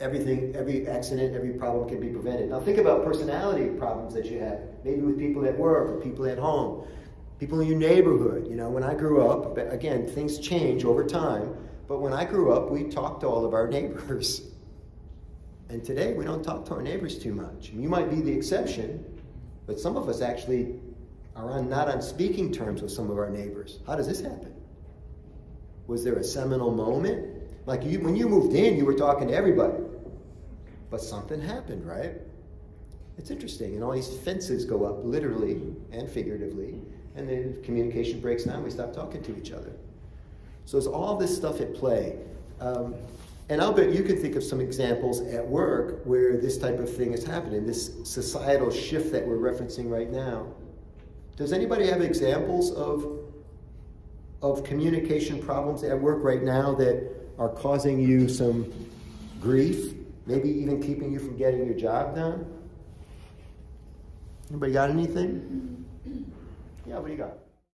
everything, every accident, every problem can be prevented. Now think about personality problems that you have, maybe with people at work or people at home, people in your neighborhood. You know, when I grew up, again, things change over time, but when I grew up, we talked to all of our neighbors. And today, we don't talk to our neighbors too much. You might be the exception, but some of us actually are on, not on speaking terms with some of our neighbors. How does this happen? Was there a seminal moment? Like you, when you moved in, you were talking to everybody. But something happened, right? It's interesting. And all these fences go up, literally and figuratively, and then communication breaks down. We stop talking to each other. So there's all this stuff at play. Um, and I'll bet you can think of some examples at work where this type of thing is happening, this societal shift that we're referencing right now. Does anybody have examples of, of communication problems at work right now that are causing you some grief? Maybe even keeping you from getting your job done? Anybody got anything? Yeah, what do you got?